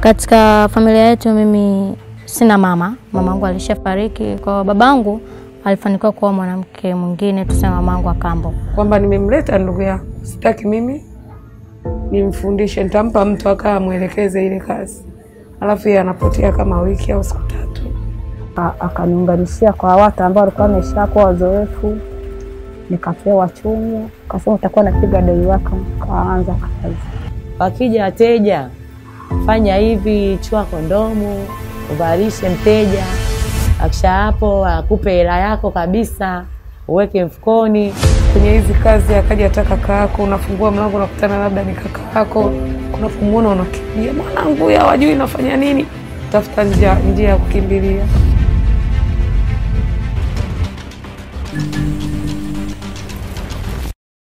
Katika familia yetu mimi sina mama, mamangu alishafariki. Kwa babangu alifanikiwa kuwa mwanamke mwingine, tuseme mamangu wa kambo. kwamba nimemleta ndugu yako, sitaki mimi nimfundishe, nitampa mtu akaa amwelekeze ile kazi, alafu yeye anapotea kama wiki au siku tatu. Akaniunganishia kwa watu ambao walikuwa wameshakuwa wazoefu, nikapewa chumu, kasema utakuwa napiga dei wako, kaanza kazi. Wakija wateja, fanya hivi, chua kondomu, uvalishe mteja. Akisha hapo akupe hela yako kabisa, uweke mfukoni. Kwenye hizi kazi akaja hata kaka yako, unafungua mlango unakutana labda ni kaka yako, unapomwona unakimbia, mwanangu ya wajui nafanya nini, tafuta njia ya kukimbilia.